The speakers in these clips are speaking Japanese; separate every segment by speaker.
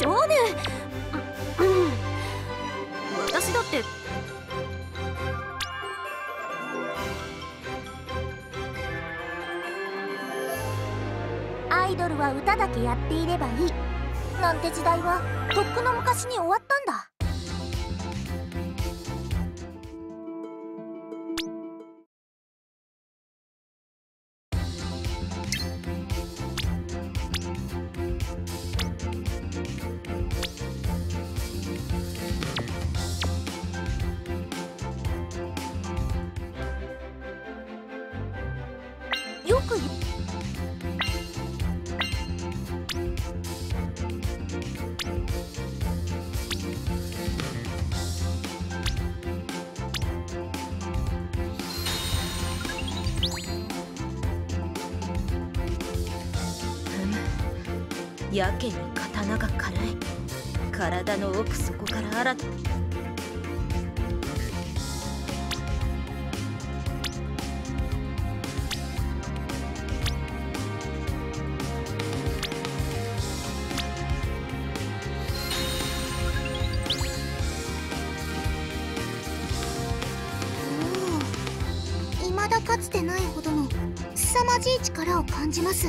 Speaker 1: 少年、うん、私だって。
Speaker 2: アイドルは歌だけやっていればいい。なんて時代はとっくの昔に終わった
Speaker 1: やけに刀が辛い体の奥底から新た
Speaker 2: 未だかつてないほどの凄まじい力を感じます。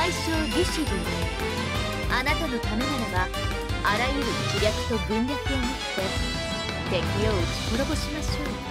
Speaker 2: 最小リシリュあなたのためならばあらゆる気略と軍略をもって敵を打ち滅ぼしましょう。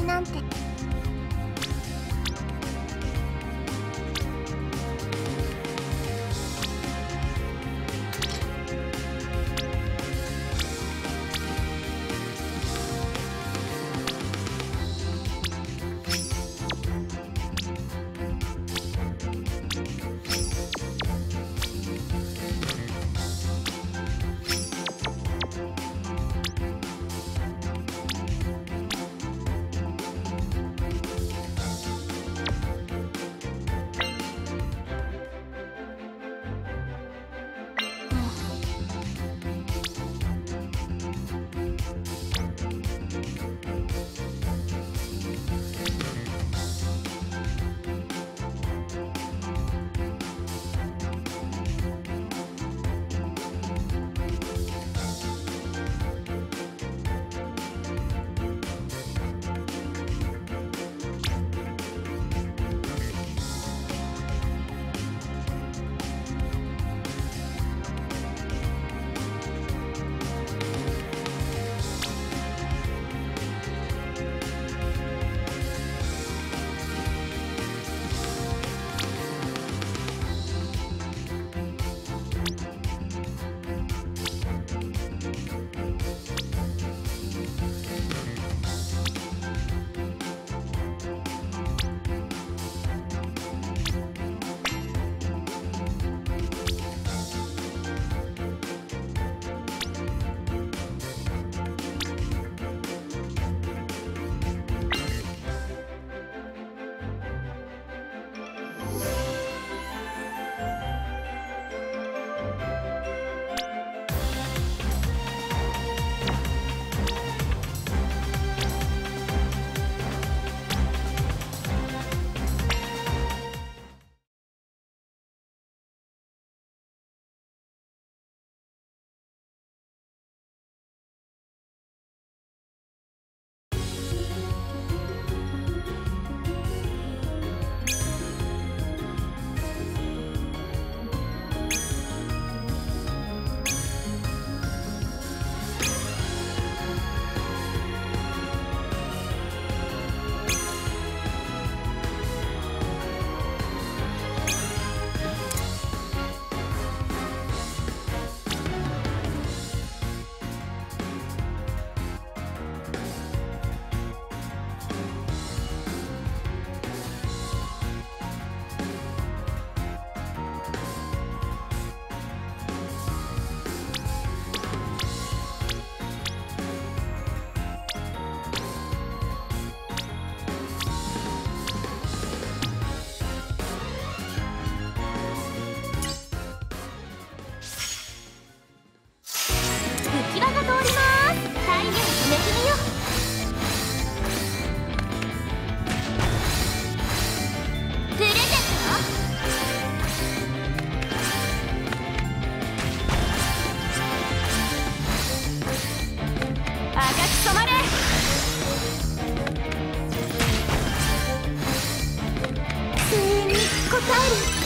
Speaker 3: 私なんて。
Speaker 2: excited!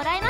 Speaker 2: もらえます。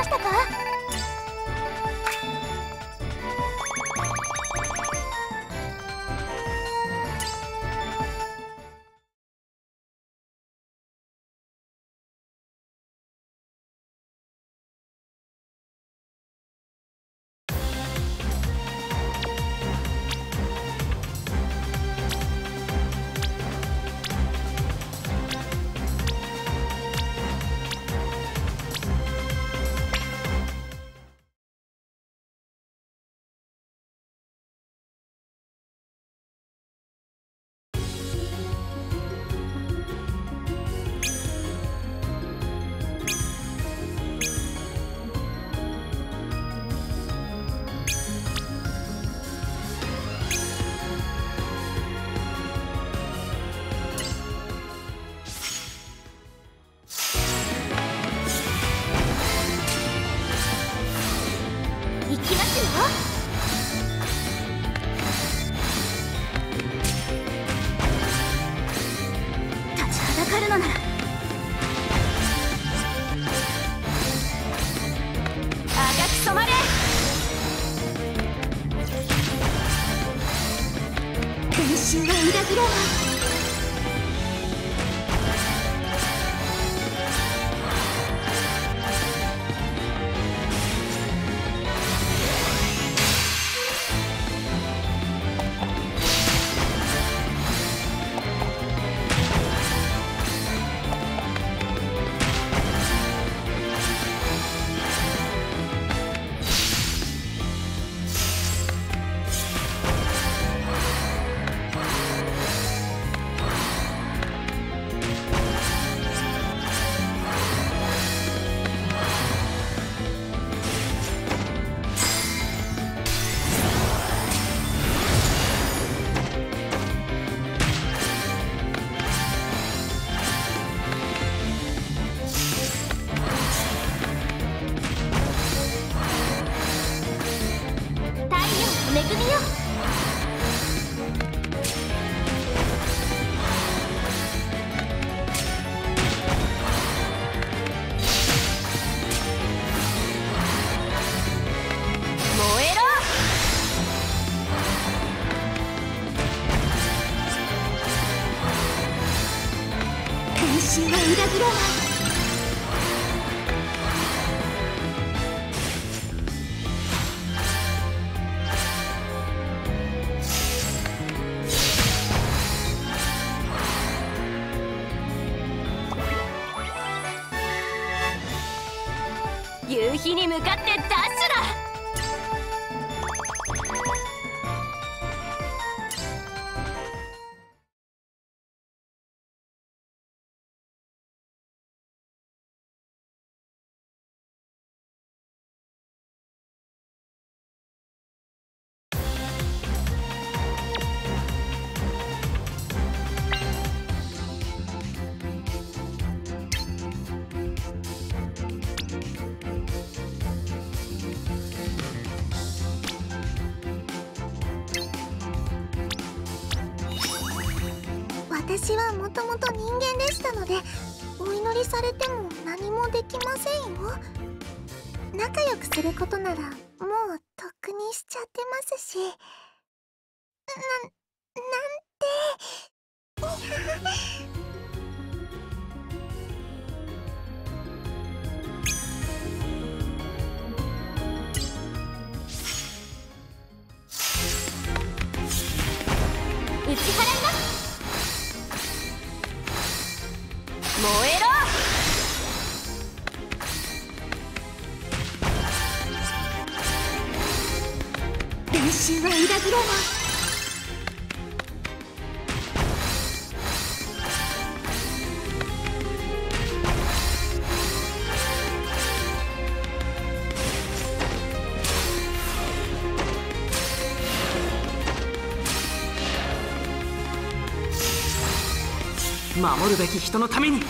Speaker 2: 私はもともと人間でしたのでお祈りされても何もできませんよ。仲良くすることならもうとっくにしちゃってますし。
Speaker 4: 守るべき人のために。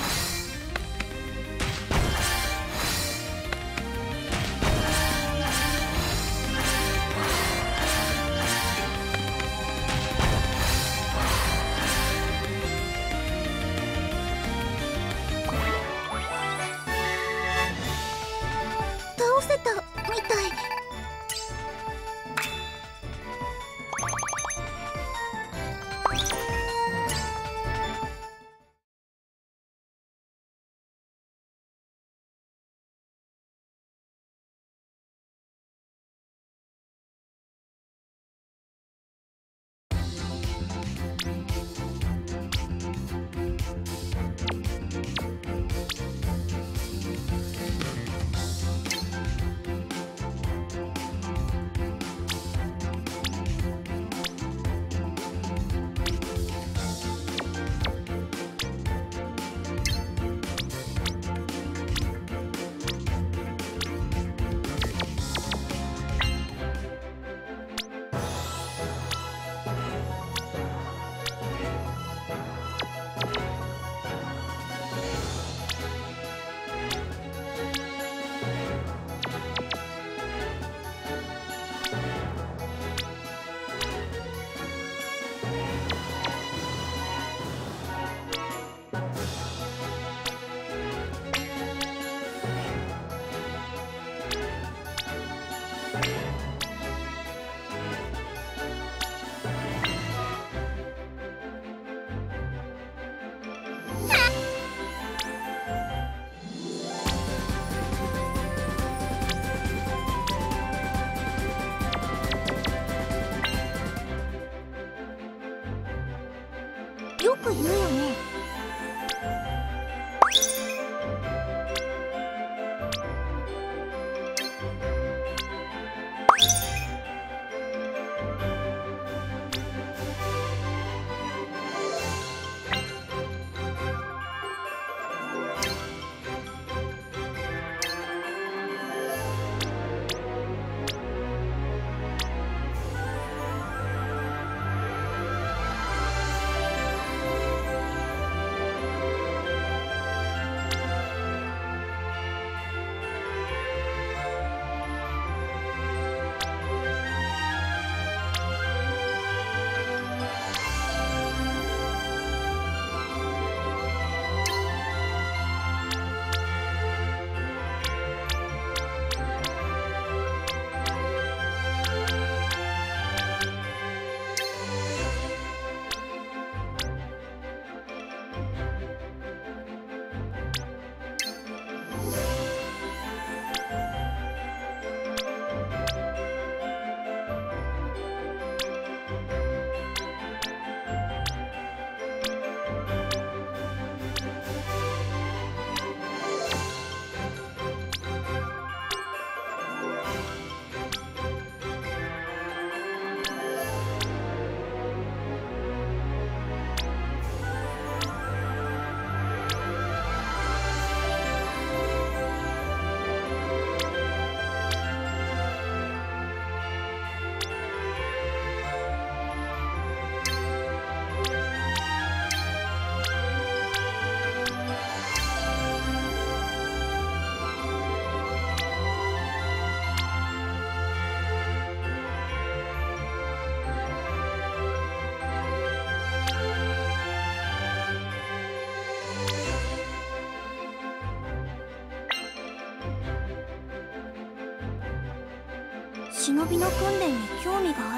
Speaker 2: 忍びの訓練に興味が